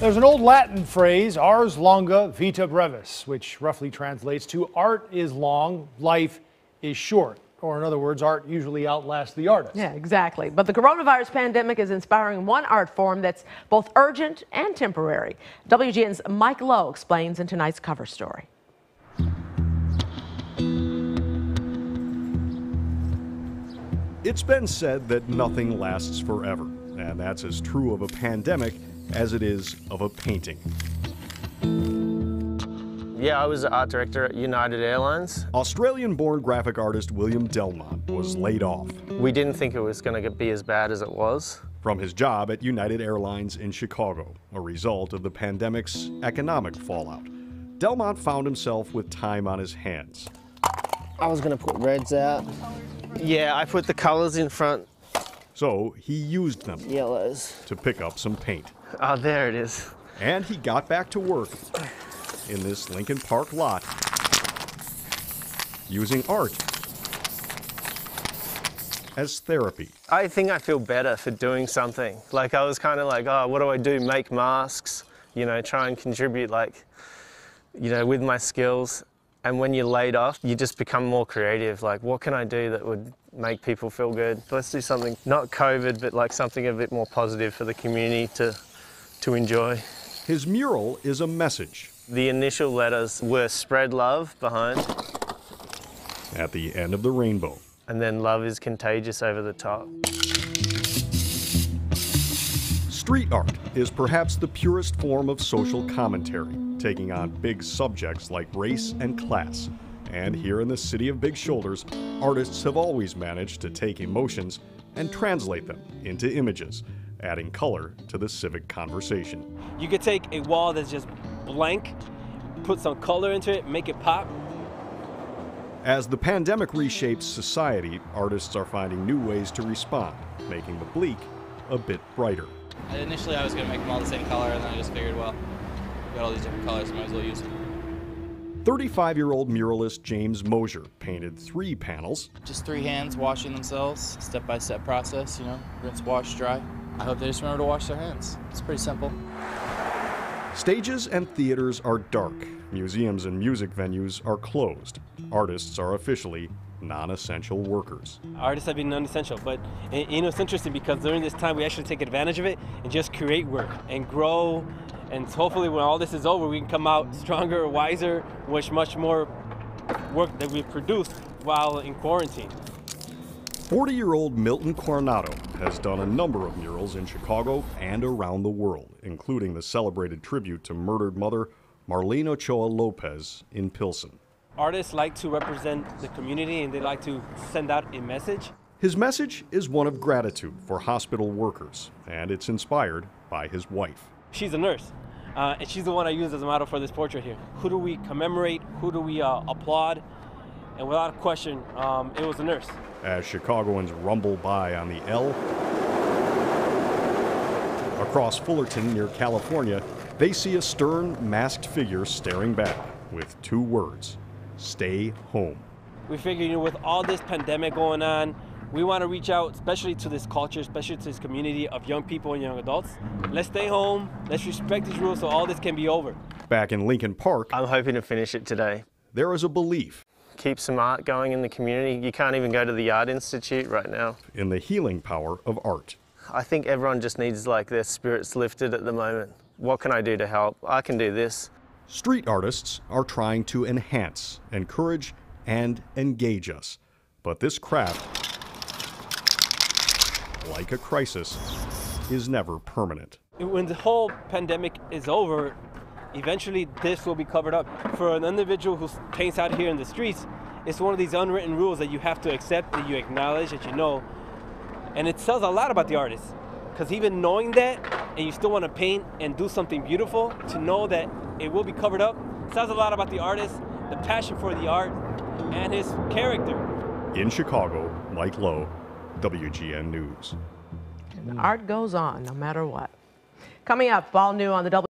There's an old Latin phrase, ars longa, vita brevis, which roughly translates to art is long, life is short. Or, in other words, art usually outlasts the artist. Yeah, exactly. But the coronavirus pandemic is inspiring one art form that's both urgent and temporary. WGN's Mike Lowe explains in tonight's cover story. It's been said that nothing lasts forever, and that's as true of a pandemic as it is of a painting. Yeah, I was the art director at United Airlines. Australian born graphic artist William Delmont was laid off. We didn't think it was going to be as bad as it was. From his job at United Airlines in Chicago, a result of the pandemic's economic fallout. Delmont found himself with time on his hands. I was going to put reds out. Yeah, I put the colors in front. So he used them. Yellows. To pick up some paint. Oh, there it is. And he got back to work in this Lincoln Park lot using art as therapy. I think I feel better for doing something. Like I was kind of like, oh, what do I do? Make masks, you know, try and contribute like, you know, with my skills. And when you're laid off, you just become more creative. Like, what can I do that would make people feel good? Let's do something, not COVID, but like something a bit more positive for the community to, to enjoy. His mural is a message. The initial letters were spread love behind. At the end of the rainbow. And then love is contagious over the top. Street art is perhaps the purest form of social commentary, taking on big subjects like race and class. And here in the city of big shoulders, artists have always managed to take emotions and translate them into images, adding color to the civic conversation. You could take a wall that's just blank, put some color into it, make it pop. As the pandemic reshapes society, artists are finding new ways to respond, making the bleak a bit brighter. Initially, I was going to make them all the same color, and then I just figured, well, we got all these different colors, might as well use them. 35 year old muralist James Mosier painted three panels. Just three hands washing themselves, step by step process, you know, rinse, wash, dry. I hope they just remember to wash their hands. It's pretty simple. Stages and theaters are dark. Museums and music venues are closed. Artists are officially non-essential workers. Artists have been non-essential, but you know it's interesting because during this time we actually take advantage of it and just create work and grow, and hopefully when all this is over we can come out stronger, wiser, with much more work that we produced while in quarantine. 40-year-old Milton Coronado has done a number of murals in Chicago and around the world, including the celebrated tribute to murdered mother Marlen Ochoa Lopez in Pilsen. Artists like to represent the community and they like to send out a message. His message is one of gratitude for hospital workers, and it's inspired by his wife. She's a nurse, uh, and she's the one I use as a model for this portrait here. Who do we commemorate? Who do we uh, applaud? And without a question, um, it was a nurse. As Chicagoans rumble by on the L, across Fullerton near California, they see a stern, masked figure staring back with two words stay home. We figure, you know, with all this pandemic going on, we want to reach out, especially to this culture, especially to this community of young people and young adults. Let's stay home. Let's respect these rules so all this can be over. Back in Lincoln Park, I'm hoping to finish it today. There is a belief. Keep some art going in the community. You can't even go to the Art Institute right now. In the healing power of art. I think everyone just needs like their spirits lifted at the moment. What can I do to help? I can do this. Street artists are trying to enhance, encourage, and engage us. But this craft, like a crisis, is never permanent. When the whole pandemic is over, eventually this will be covered up. For an individual who paints out here in the streets, it's one of these unwritten rules that you have to accept, that you acknowledge, that you know. And it tells a lot about the artist. Because even knowing that, and you still want to paint and do something beautiful, to know that it will be covered up, says a lot about the artist, the passion for the art, and his character. In Chicago, Mike Lowe, WGN News. And art goes on no matter what. Coming up, all new on the W.